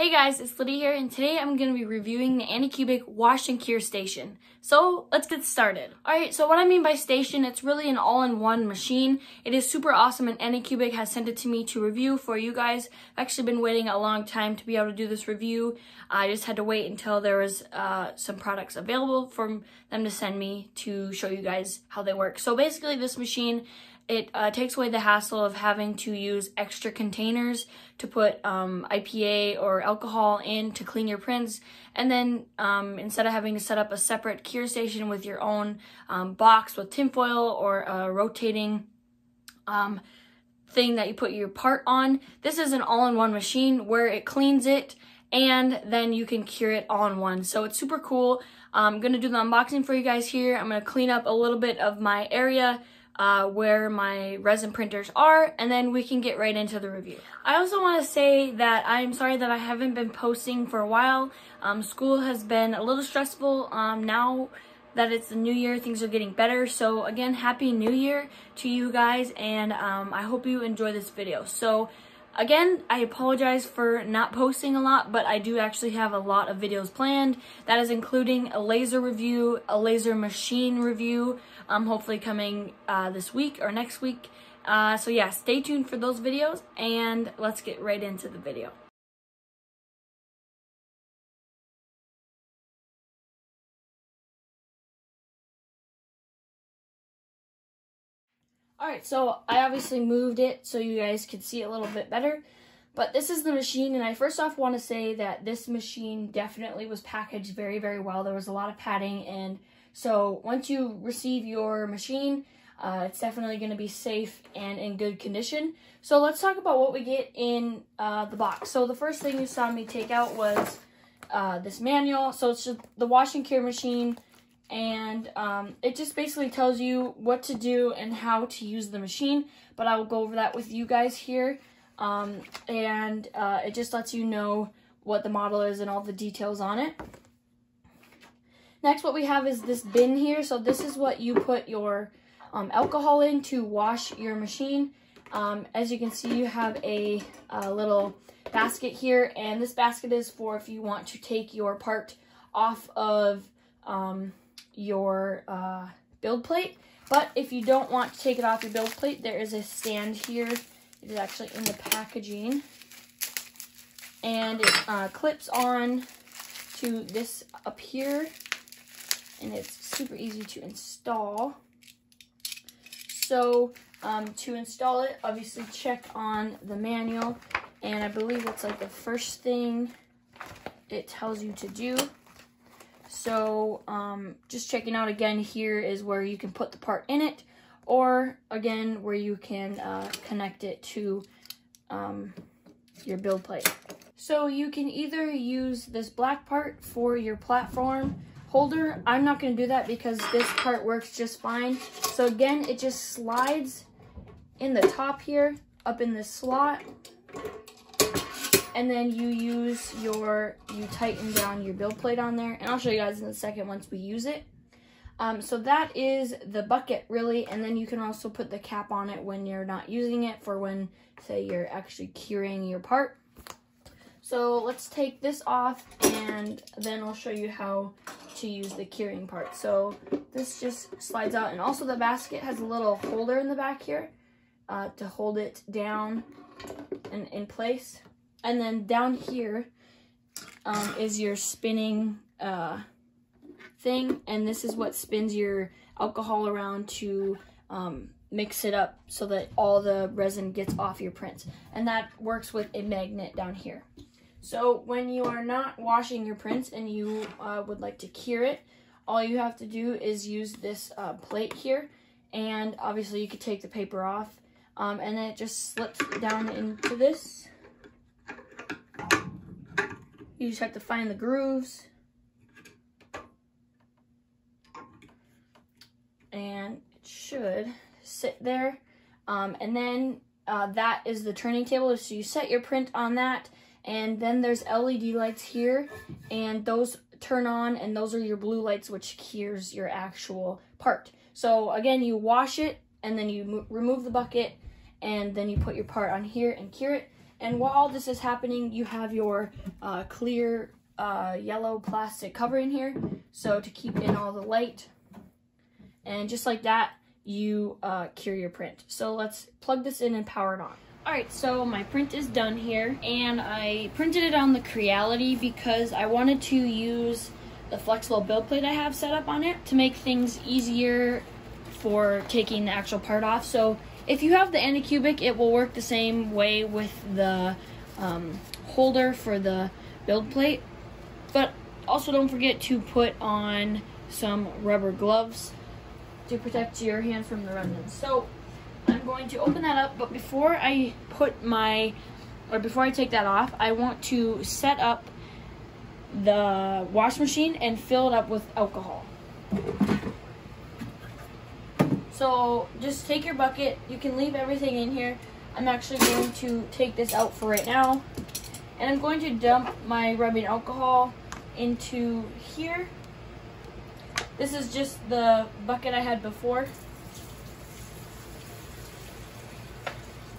Hey guys, it's Lydia here, and today I'm going to be reviewing the Anycubic Wash and Cure Station. So, let's get started. Alright, so what I mean by station, it's really an all-in-one machine. It is super awesome, and Anycubic has sent it to me to review for you guys. I've actually been waiting a long time to be able to do this review. I just had to wait until there was uh, some products available for them to send me to show you guys how they work. So basically, this machine it uh, takes away the hassle of having to use extra containers to put um, IPA or alcohol in to clean your prints. And then um, instead of having to set up a separate cure station with your own um, box with tinfoil or a rotating um, thing that you put your part on, this is an all-in-one machine where it cleans it and then you can cure it all in one. So it's super cool. I'm to do the unboxing for you guys here. I'm to clean up a little bit of my area uh, where my resin printers are, and then we can get right into the review. I also want to say that I'm sorry that I haven't been posting for a while. Um, school has been a little stressful. Um, now that it's the new year, things are getting better. So again, happy new year to you guys, and um, I hope you enjoy this video. So Again, I apologize for not posting a lot, but I do actually have a lot of videos planned. That is including a laser review, a laser machine review, um, hopefully coming uh, this week or next week. Uh, so yeah, stay tuned for those videos, and let's get right into the video. Alright, so I obviously moved it so you guys could see it a little bit better. But this is the machine, and I first off want to say that this machine definitely was packaged very, very well. There was a lot of padding, and so once you receive your machine, uh, it's definitely going to be safe and in good condition. So let's talk about what we get in uh, the box. So the first thing you saw me take out was uh, this manual. So it's just the wash and cure machine and um, it just basically tells you what to do and how to use the machine but I will go over that with you guys here. Um, and uh, it just lets you know what the model is and all the details on it. Next what we have is this bin here. So this is what you put your um, alcohol in to wash your machine. Um, as you can see you have a, a little basket here and this basket is for if you want to take your part off of um, your uh, build plate. But if you don't want to take it off your build plate, there is a stand here. It is actually in the packaging. And it uh, clips on to this up here. And it's super easy to install. So um, to install it, obviously check on the manual. And I believe it's like the first thing it tells you to do. So um, just checking out again here is where you can put the part in it or again where you can uh, connect it to um, your build plate. So you can either use this black part for your platform holder. I'm not going to do that because this part works just fine. So again, it just slides in the top here, up in this slot and then you use your, you tighten down your build plate on there, and I'll show you guys in a second once we use it. Um, so that is the bucket really, and then you can also put the cap on it when you're not using it for when, say, you're actually curing your part. So let's take this off, and then I'll show you how to use the curing part. So this just slides out, and also the basket has a little holder in the back here uh, to hold it down and in place. And then down here um, is your spinning uh, thing. And this is what spins your alcohol around to um, mix it up so that all the resin gets off your prints. And that works with a magnet down here. So when you are not washing your prints and you uh, would like to cure it, all you have to do is use this uh, plate here. And obviously you could take the paper off. Um, and then it just slips down into this. You just have to find the grooves. And it should sit there. Um, and then uh, that is the turning table. So you set your print on that. And then there's LED lights here. And those turn on and those are your blue lights which cures your actual part. So again, you wash it and then you remove the bucket and then you put your part on here and cure it. And while this is happening, you have your uh, clear uh, yellow plastic cover in here. So to keep in all the light. And just like that, you uh, cure your print. So let's plug this in and power it on. Alright, so my print is done here, and I printed it on the Creality because I wanted to use the flexible build plate I have set up on it to make things easier for taking the actual part off. So if you have the Anycubic, it will work the same way with the um, holder for the build plate. But also don't forget to put on some rubber gloves to protect your hand from the remnants. So I'm going to open that up, but before I put my, or before I take that off, I want to set up the wash machine and fill it up with alcohol. So just take your bucket, you can leave everything in here. I'm actually going to take this out for right now. And I'm going to dump my rubbing alcohol into here. This is just the bucket I had before.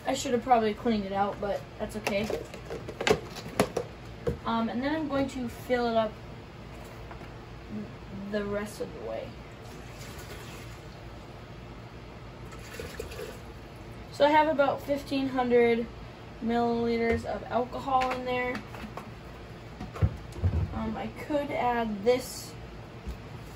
I should have probably cleaned it out, but that's okay. Um, and then I'm going to fill it up the rest of the way. So I have about 1500 milliliters of alcohol in there. Um, I could add this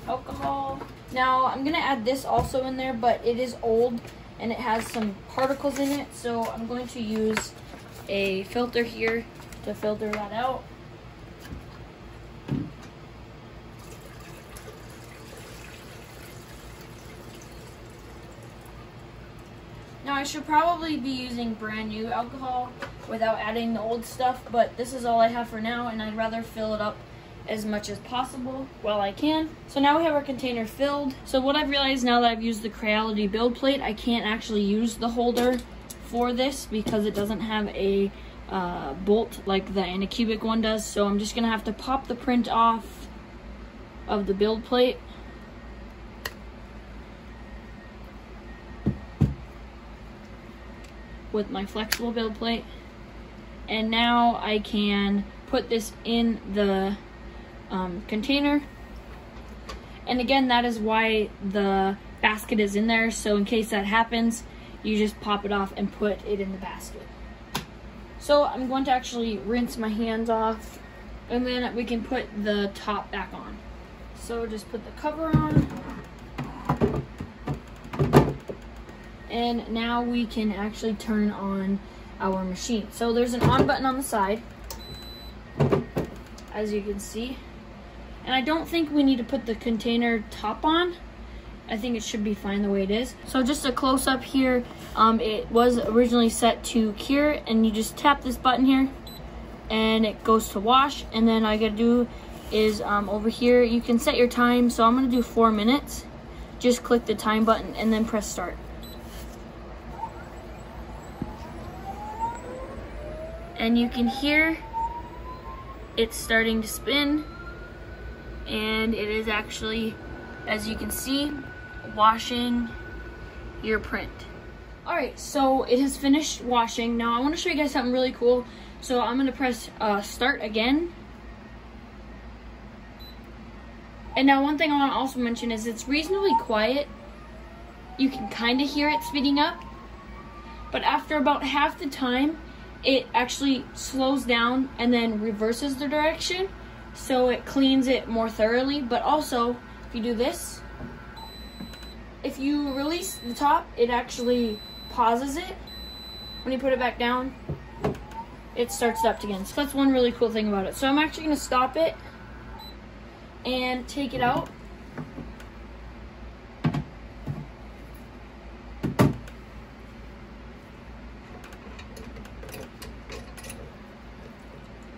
alcohol. Now I'm gonna add this also in there, but it is old and it has some particles in it. So I'm going to use a filter here to filter that out. Should probably be using brand new alcohol without adding the old stuff, but this is all I have for now and I'd rather fill it up as much as possible while I can. So now we have our container filled. So what I've realized now that I've used the Creality build plate, I can't actually use the holder for this because it doesn't have a uh, bolt like the Anycubic one does. So I'm just gonna have to pop the print off of the build plate. With my flexible build plate and now I can put this in the um, container. And again, that is why the basket is in there. So in case that happens, you just pop it off and put it in the basket. So I'm going to actually rinse my hands off and then we can put the top back on. So just put the cover on. And now we can actually turn on our machine. So there's an on button on the side, as you can see. And I don't think we need to put the container top on. I think it should be fine the way it is. So just a close up here, um, it was originally set to cure and you just tap this button here and it goes to wash. And then all I gotta do is um, over here, you can set your time. So I'm gonna do four minutes. Just click the time button and then press start. And you can hear it's starting to spin and it is actually, as you can see, washing your print. Alright, so it has finished washing. Now I want to show you guys something really cool. So I'm going to press uh, start again. And now one thing I want to also mention is it's reasonably quiet. You can kind of hear it speeding up. But after about half the time, it actually slows down and then reverses the direction so it cleans it more thoroughly. But also, if you do this, if you release the top, it actually pauses it. When you put it back down, it starts up again. So that's one really cool thing about it. So I'm actually gonna stop it and take it out.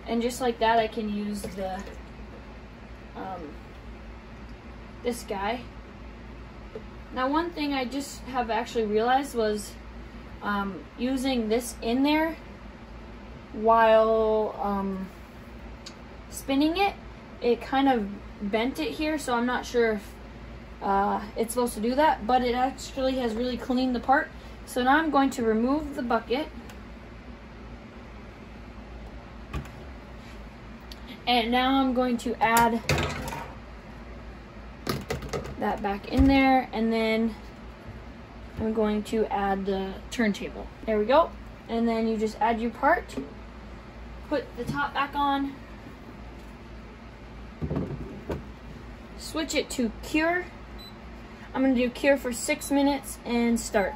And just like that, I can use the, um, this guy. Now one thing I just have actually realized was um, using this in there while um, spinning it, it kind of bent it here, so I'm not sure if uh, it's supposed to do that, but it actually has really cleaned the part. So now I'm going to remove the bucket. And now I'm going to add that back in there and then I'm going to add the turntable. There we go. And then you just add your part, put the top back on, switch it to cure. I'm gonna do cure for six minutes and start.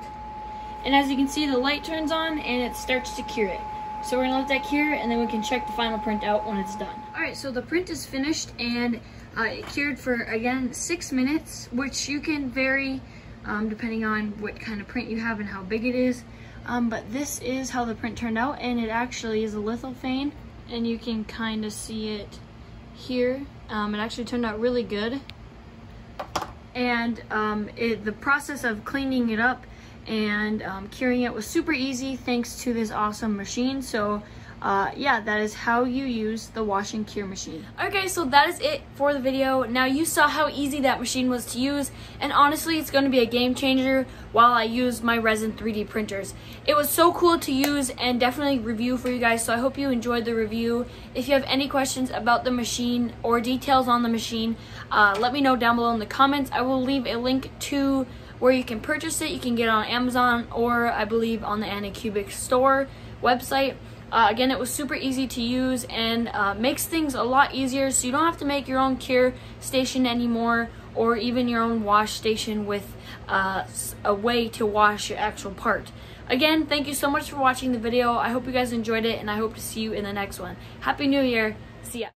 And as you can see, the light turns on and it starts to cure it. So we're gonna let that cure and then we can check the final print out when it's done. All right, so the print is finished and uh, it cured for, again, six minutes, which you can vary um, depending on what kind of print you have and how big it is. Um, but this is how the print turned out and it actually is a lithophane and you can kind of see it here. Um, it actually turned out really good. And um, it, the process of cleaning it up and um, curing it was super easy thanks to this awesome machine. So uh, yeah, that is how you use the wash and cure machine. Okay, so that is it for the video. Now you saw how easy that machine was to use, and honestly, it's going to be a game changer while I use my resin 3D printers. It was so cool to use and definitely review for you guys, so I hope you enjoyed the review. If you have any questions about the machine or details on the machine, uh, let me know down below in the comments. I will leave a link to where you can purchase it. You can get it on Amazon or I believe on the Anycubic store website. Uh, again, it was super easy to use and uh, makes things a lot easier so you don't have to make your own cure station anymore or even your own wash station with uh, a way to wash your actual part. Again, thank you so much for watching the video. I hope you guys enjoyed it and I hope to see you in the next one. Happy New Year. See ya.